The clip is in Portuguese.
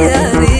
verdadeira.